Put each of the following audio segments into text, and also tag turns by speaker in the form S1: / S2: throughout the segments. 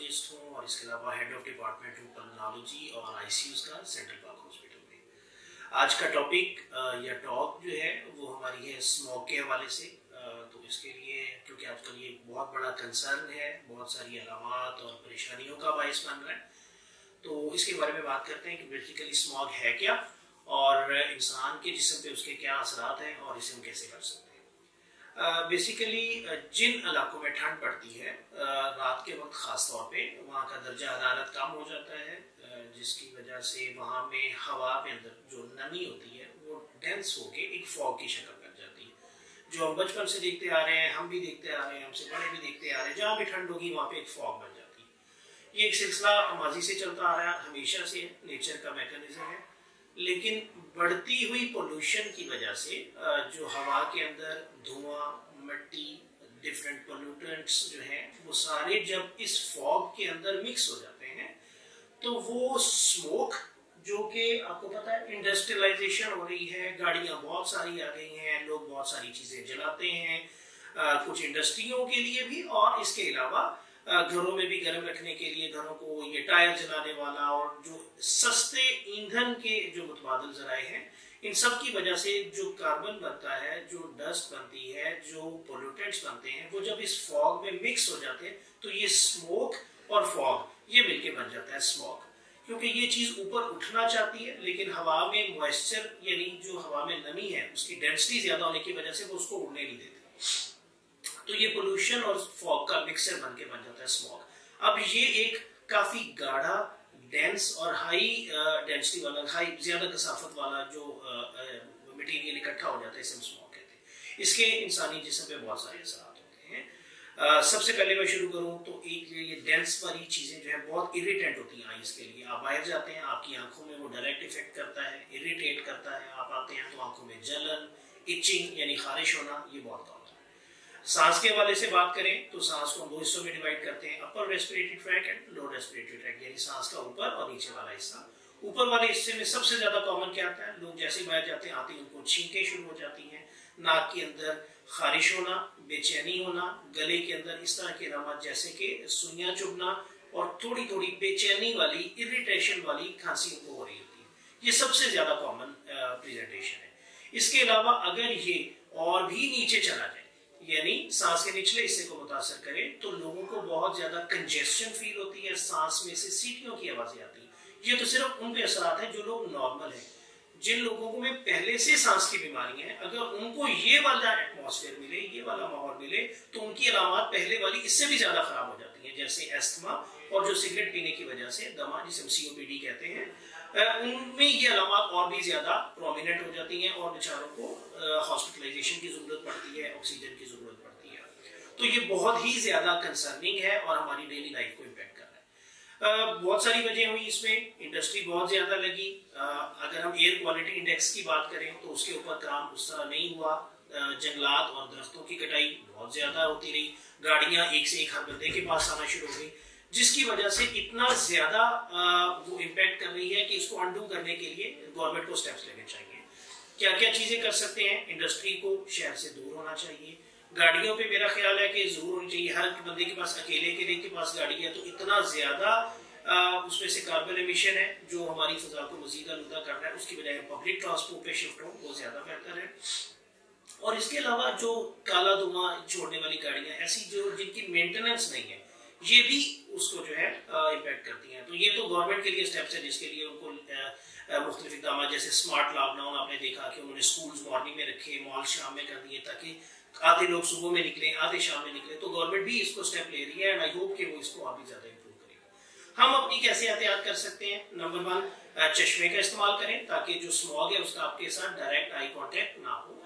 S1: Pulmonologist हूँ और इसके अलावा हेड ऑफ़ डिपार्टमेंट हूँ पल्मोनोलॉजी और आईसीयूज का सेंट्रल पार्क हॉस्पिटल में। आज का टॉपिक या टॉक जो है, वो हमारी है स्मोक के हवाले से। तो इसके लिए, क्योंकि आजकल ये बहुत बड़ा कंसर्न है, बहुत सारी अलामत और परेशानियों का बायस बन रहा है। तो इसके बारे में बात करते हैं कि बेसिकली स्मॉग है क्या और इंसान के जिसम पे उसके क्या असरात हैं और इसे हम कैसे कर सकते हैं। बेसिकली जिन इलाकों में ठंड पड़ती है रात के वक्त ख़ास तौर पे वहाँ का दर्जा हरारत कम हो जाता है जिसकी वजह से वहाँ में हवा में अंदर जो नमी होती है, वो डेंस होके एक फॉग की शक्ल बन जाती है। जो हम बचपन से देखते आ रहे हैं, हम भी देखते आ रहे हैं, हमसे बड़े भी देखते आ रहे हैं, जहाँ भी ठंड होगी वहाँ पे एक फॉग बन जाती है। ये एक सिलसिला माजी से चलता आ रहा है हमेशा से नेचर का मैकेनिज्म है। लेकिन बढ़ती हुई पोल्यूशन की वजह से जो हवा के अंदर धुआँ, मिट्टी डिफरेंट पोल्यूटेंट्स जो हैं, वो सारे जब इस फॉग के अंदर मिक्स हो जाते हैं तो वो स्मोक जो कि आपको पता है इंडस्ट्रियलाइजेशन हो रही है, गाड़ियाँ बहुत सारी आ गई हैं, लोग बहुत सारी चीज़ें जलाते हैं कुछ इंडस्ट्रियों के लिए भी, और इसके अलावा घरों में भी गर्म रखने के लिए घरों को ये टायर जलाने वाला और जो सस्ते ईंधन के जो मुतबादल जराए हैं, इन सब की वजह से जो कार्बन बनता है, जो डस्ट बनती है, जो पोल्यूटेंट्स बनते हैं, वो जब इस फॉग में मिक्स हो जाते हैं तो ये स्मोक और फॉग ये मिलके बन जाता है स्मोक क्योंकि ये चीज़ ऊपर उठना चाहती है, लेकिन हवा में मॉइस्चर यानी जो हवा में नमी है, उसकी डेंसिटी ज़्यादा होने की वजह से वो उसको उड़ने नहीं देती। तो ये पोल्यूशन और फॉग का मिक्सर बन के बन जाता है स्मॉग अब ये एक काफ़ी गाढ़ा डेंस और हाई डेंसिटी वाला हाई ज़्यादा कसाफत वाला जो मटेरियल इकट्ठा हो जाता है इसे हम स्मॉग कहते हैं. इसके इंसानी जिसम पे बहुत सारे असर होते हैं. सबसे पहले मैं शुरू करूँ तो एक ये डेंस वाली चीज़ें जो है बहुत इरिटेंट होती हैं आईज के लिए. आप बाहर जाते हैं, आपकी आँखों में वो डायरेक्ट इफ़ेक्ट करता है इरिटेट करता है. आप आते हैं तो आँखों में जलन इचिंग यानी खारिश होना, ये बहुत सांस के हवाले से बात करें तो सांस को दो हिस्सों में डिवाइड करते हैं upper respiratory tract and lower respiratory tract यानी सांस का ऊपर और नीचे वाला हिस्सा। ऊपर वाले हिस्से में सबसे ज़्यादा कॉमन क्या आता है? लोग जैसे बाहर जाते हैं, आते हैं उनको छींके शुरू हो जाती हैं। नाक के अंदर खारिश होना, बेचैनी होना, गले के अंदर इस तरह के अलामत जैसे कि सुइया चुभना और थोड़ी थोड़ी बेचैनी वाली इरिटेशन वाली खांसी उनको हो रही होती है। ये सबसे ज़्यादा कॉमन प्रेजेंटेशन है। इसके अलावा अगर ये और भी नीचे चला जाए यानी सांस के निचले हिस्से को मुतासर करे तो लोगों को बहुत ज़्यादा कंजेशन फील होती है, सांस में से सीटियों की आवाज़ें आती है। ये तो सिर्फ़ उन पे असर है जो लोग नॉर्मल है। जिन लोगों को में पहले से सांस की बीमारी है, अगर उनको ये वाला एटमोसफेयर मिले, ये वाला माहौल मिले तो उनकी अलामत पहले वाली इससे भी ज़्यादा खराब हो जाती है, जैसे एस्थमा और जो सिगरेट पीने की वजह से दमा, जिसे हम सीओपीडी कहते हैं उनमें ये अलामत और भी ज़्यादा प्रोमिनेंट हो जाती हैं और बेचारों को हॉस्पिटलाइजेशन की ज़रूरत पड़ती है ऑक्सीजन की ज़रूरत पड़ती है। तो ये बहुत ही ज़्यादा कंसर्निंग है और हमारी डेली लाइफ को इम्पेक्ट कर रहा है। बहुत सारी वजह हुई इसमें इंडस्ट्री बहुत ज़्यादा लगी। अगर हम एयर क्वालिटी इंडेक्स की बात करें तो उसके ऊपर काम उस तरह नहीं हुआ। जंगलात और दरख्तों की कटाई बहुत ज़्यादा होती रही। गाड़ियाँ एक से एक हर बंदे के पास आना शुरू हो गई, जिसकी वजह से इतना ज़्यादा वो इम्पेक्ट कर रही है कि इसको अंडू करने के लिए गवर्नमेंट को स्टेप्स लेने चाहिए। क्या क्या चीज़ें कर सकते हैं? इंडस्ट्री को शहर से दूर होना चाहिए। गाड़ियों पे मेरा ख्याल है कि ज़रूर होनी चाहिए। हर बंदे के पास, अकेले के के पास गाड़ी है तो इतना ज़्यादा उसमें से कार्बन एमिशन है, जो हमारी फजा को मजीद आलूदा कर रहा है। उसकी बजाय पब्लिक ट्रांसपोर्ट पे शिफ्ट हो, वो ज़्यादा बेहतर है। और इसके अलावा जो काला धुआँ छोड़ने वाली गाड़ियाँ, ऐसी जो, जिनकी मेंटेनेंस नहीं है, ये भी उसको जो है इम्पेक्ट करती हैं। तो ये तो गवर्नमेंट के लिए स्टेप्स है, जिसके लिए उनको मुख्तलिफ़ इकदाम जैसे स्मार्ट लॉकडाउन आपने देखा कि उन्होंने स्कूल मॉर्निंग में रखे, मॉल शाम में कर दिए ताकि आधे लोग सुबह में निकले, आधे शाम में निकले तो गवर्नमेंट भी इसको स्टेप ले रही है एंड आई होप कि वो इसको और भी ज़्यादा इम्प्रूव करेगा। हम अपनी कैसे एहतियात कर सकते हैं। नंबर वन चश्मे का इस्तेमाल करें ताकि जो स्मॉग है उसका आपके साथ डायरेक्ट आई कॉन्टेक्ट ना हो।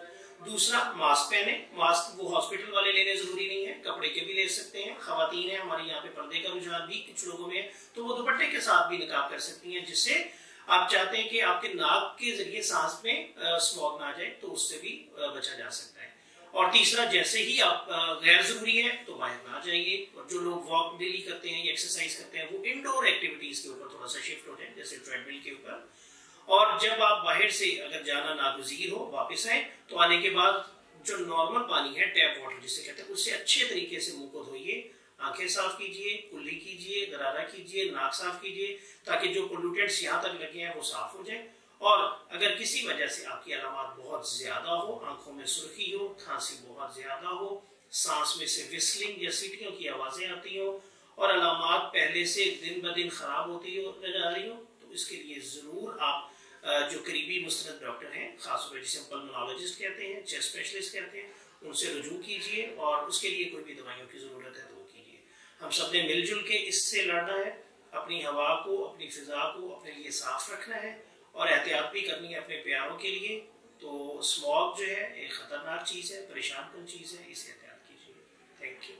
S1: दूसरा मास्क पहने। मास्क वो हॉस्पिटल वाले लेने ज़रूरी नहीं है। कपड़े के भी ले सकते हैं। खातन है, हमारे यहाँ पे पर्दे का रुझान भी कुछ लोगों में है तो वो दुपट्टे के साथ भी निकाब कर सकती हैं, जिससे आप चाहते हैं कि आपके नाक के ज़रिए सांस में स्मॉग ना जाए तो उससे भी बचा जा सकता है। और तीसरा, जैसे ही आप गैर ज़रूरी है तो बाहर ना जाइए। और जो लोग वॉक डेली करते हैं या एक्सरसाइज करते हैं, वो इंडोर एक्टिविटीज़ के ऊपर थोड़ा सा शिफ्ट हो जाए, जैसे ट्रेडमिल के ऊपर। और जब आप बाहर से अगर जाना नागजीर हो, वापस आए तो आने के बाद जो नॉर्मल पानी है टैप वाटर जिसे कहते हैं उससे अच्छे तरीके से मुँह को धोइए। आँखें साफ़ कीजिए, कुल्ली कीजिए, गरारा कीजिए, नाक साफ़ कीजिए, ताकि जो पोल्यूटेंट्स यहाँ तक लगे हैं वो साफ़ हो जाए। और अगर किसी वजह से आपकी अलामत बहुत ज़्यादा हो, आँखों में सुर्खी हो, खांसी बहुत ज़्यादा हो, सांस में से विस्लिंग या सीटियों की आवाज़ें आती हो, और अलामत पहले से दिन ब दिन खराब होती हो आ रही हो तो इसके लिए ज़रूर आप जो करीबी मुस्तरद डॉक्टर हैं, खासतौर पर जिसे पल्मोनोलॉजिस्ट कहते हैं चेस्ट स्पेशलिस्ट कहते हैं, उनसे रजू कीजिए और उसके लिए कोई भी दवाइयों की ज़रूरत है तो हम सबने मिलजुल के इससे लड़ना है, अपनी हवा को, अपनी फिजा को, अपने लिए साफ़ रखना है और एहतियात भी करनी है अपने प्यारों के लिए। तो स्मॉग जो है, एक ख़तरनाक चीज़ है, परेशान कन चीज़ है, इसे एहतियात कीजिए। Thank you